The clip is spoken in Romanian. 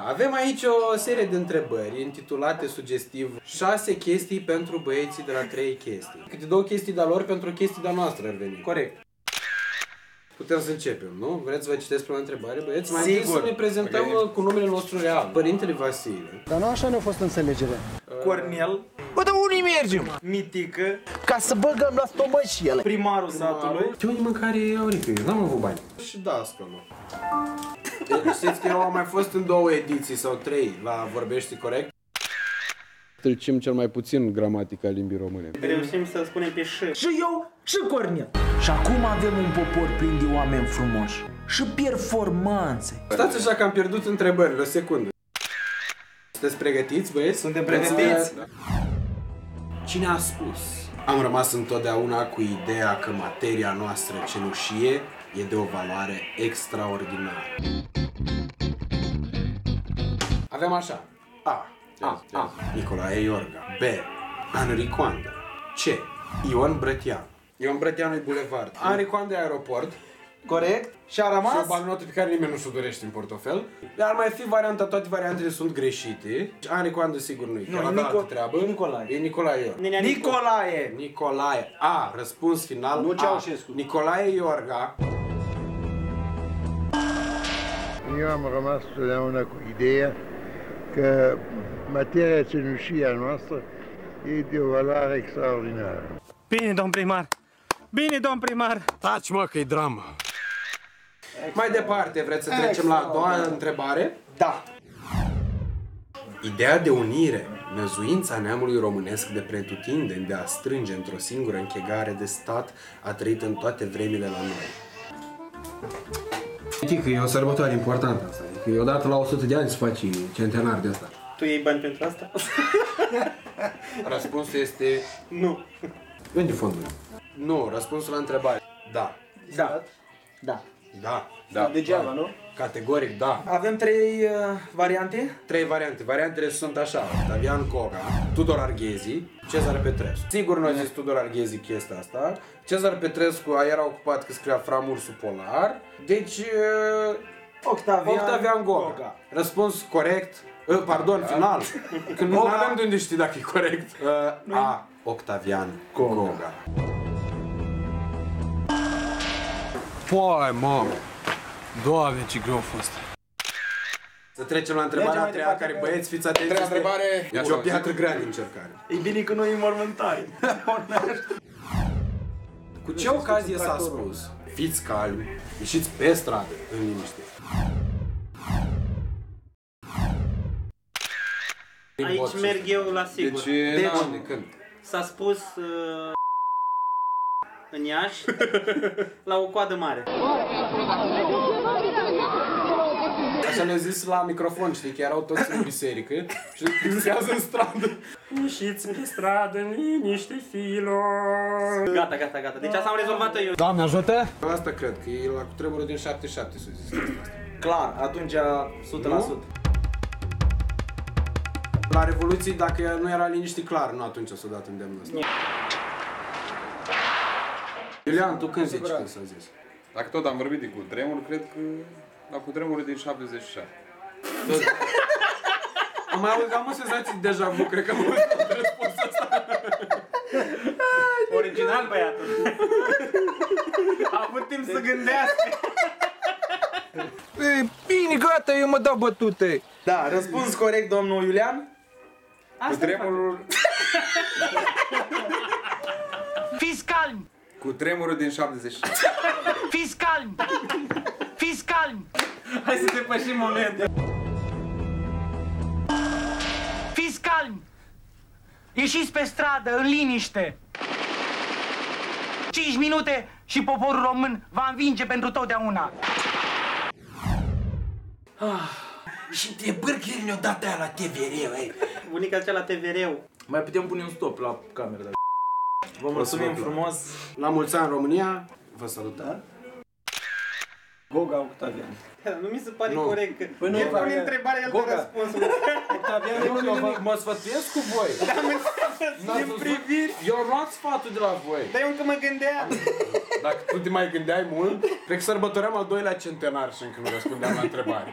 Avem aici o serie de întrebări intitulate sugestiv 6 chestii pentru băieții de la 3 chestii. Câte două chestii de-a lor pentru o chestie de-a noastră ar veni. Corect. Putem să începem, nu? Vreți să vă citesc prima întrebare, băieți? Mai Sigur. întâi să ne prezentăm Ok. cu numele nostru real. Părintele Vasile. Dar nu așa ne-a fost înțelegere. Cornel, Bă, dar unii mergem? Mitică, Ca să băgăm la stomă și ele. primarul satului. Ce unii mâncare Aurică, eu n-am avut bani. Și dascălul. Deci, Știți că eu am mai fost în două ediții sau trei la Vorbești Corect. Trecem cel mai puțin gramatica limbii române. Reușim să spunem pe ș. Și eu, și Cornel. Și acum avem un popor plin de oameni frumoși și performanțe. Stați așa că am pierdut întrebările, o secundă. Sunteți pregătiți, băieți? Suntem pregătiți. Da. Cine a spus? Am rămas întotdeauna cu ideea că materia noastră cenușie e de o valoare extraordinară. Avem așa. A. A. A. Nicolae Iorga. B. Henri Coandă. C. Ion Brătian. Ion Brătian e bulevard. Henri Coandă e aeroport. Corect. Și a Și o rămas? bagnotă pe care nimeni nu și-o dorește în portofel. Ar mai fi varianta, toate variantele sunt greșite. Henri Coandă sigur nu e. Nu, chiar e avea Nico- altă treabă. e Nicolae. E Nicolae Iorga. Nenea Nicolae. Nicolae. A. Răspuns final. Nu A. Ceaușescu. Nicolae Iorga. Eu am rămas totdeauna cu ideea că materia cenușie a noastră e de o valoare extraordinară. Bine, domn primar! Bine, domn primar! Taci mă că e dramă. Mai departe, vreți să trecem la a doua întrebare? Da. Ideea de unire, năzuința neamului românesc de pretutindeni de a strânge într-o singură închegare de stat a trăit în toate vremile la noi. Știi că e o sărbătoare importantă asta, adică e odată la 100 de ani se face centenar de asta. Tu iei bani pentru asta? Răspunsul este Nu. Vende fondul. Nu, răspunsul la întrebare. Da. Da. Da. Da. Da. Degeaba, nu? Categoric da. Avem trei uh, variante. Trei variante. Variantele sunt așa. Octavian Coga, Tudor Arghezi, Cezar Petrescu. Sigur nu a zis Tudor Arghezi chestia asta. Cezar Petrescu era ocupat că scria Framursul Polar. Deci... uh, Octavian, Octavian Goga. Răspuns corect. Uh, pardon, final. Că nu Goga. avem de unde știi dacă e corect. Uh, A. Octavian Goga. Păi, mă. Doamne, ce greu a fost. Să trecem la întrebarea Mergem a mai treia, departe care pe- băieți, fiți atenți. Treia este- întrebare. E o piatră grea de încercare. E bine că noi înmormântare. Cu ce ocazie s-a spus? Fiți calmi, ieșiți pe stradă, în liniște. Aici merg eu la sigur. Deci, Deci, na, de când? S-a spus uh, în Iași la o coadă mare. Așa ne-a zis la microfon, știi, că erau toți în biserică și crisează în stradă. Ieșiți pe stradă în liniște, filor! Gata, gata, gata. Deci asta am rezolvat eu. Doamne ajută! Asta cred, că e la cutremurul din 77 s-a zis chestia asta. Clar, atunci 100%. La Revoluție, dacă nu era liniște, clar, nu atunci s-a dat îndemnul ăsta. Iulian, tu când zici când s-a zis? Dacă tot am vorbit de cutremur, cred că la cutremurul din 77. Am mai auzit, am o senzație de deja vu, cred că am auzit răspunsul ăsta. Original băiatul. A avut timp să gândească. Bine, gata, eu mă dau bătute. Da, răspuns corect, domnul Iulian. Cutremurul, Fiți calmi, cutremurul din 77. fiți calmi, fiți calmi, Hai să depășim momentul. fiți calmi. Ieșiți pe stradă în liniște. 5 minute și poporul român va învinge pentru totdeauna. Și întrebări care ne-o dat aia la TVR, ei. Bunica zicea la TVR-ul. Mai putem pune un stop la cameră. dacă- Vă mulțumim frumos. La mulți ani România, vă salutăm. Goga Octavian. Nu mi se pare Nu. corect că Păi nu, el pune Octavian. întrebarea, el dă Goga. răspunsul. Octavian, eu, eu vă, mă sfătuiesc cu voi. Din priviri. Eu am luat sfatul de la voi. Dar eu încă mă gândeam. Dacă tu te mai gândeai mult, cred că sărbătoream al doilea centenar și încă nu răspundeam la întrebare.